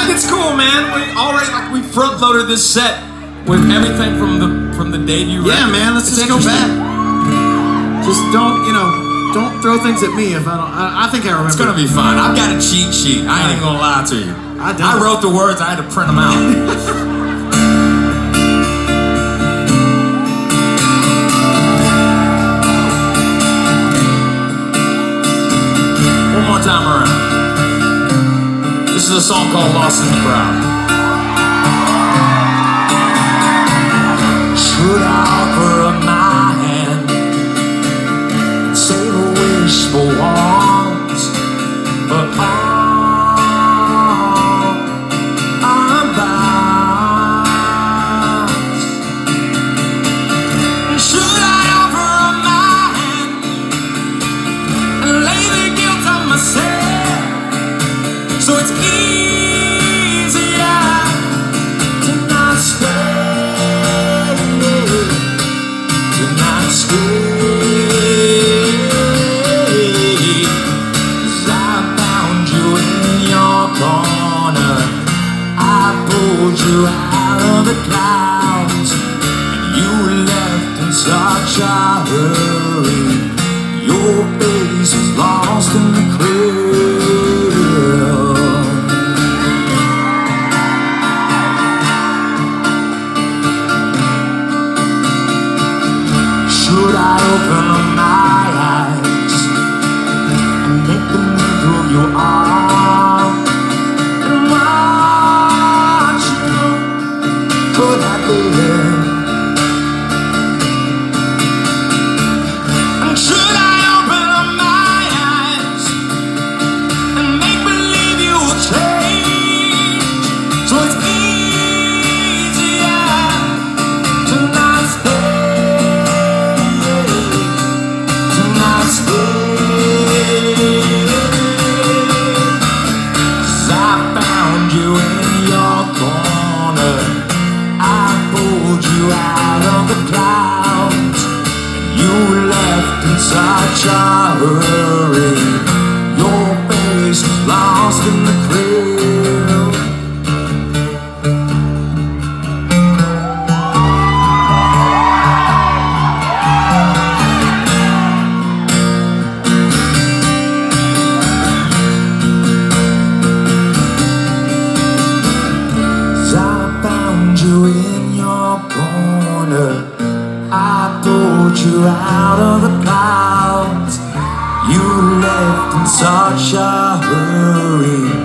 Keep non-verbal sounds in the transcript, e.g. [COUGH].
I think it's cool, man. We already like we front loaded this set with everything from the from the debut. Yeah, record. man. Let's It's just go back. Just don't, you know, don't throw things at me if I don't. I, I think I remember. It's gonna be fun. I've got a cheat sheet. I ain't even gonna lie to you. I don't. I wrote the words. I had to print them out. [LAUGHS] One more time around. This is a song called "Lost in the Crowd." Your face was lost in the crowd. Should I open my eyes and let them through your arm pulled you out of the clouds. You left in such a hurry. you out of the clouds. You left in such a hurry.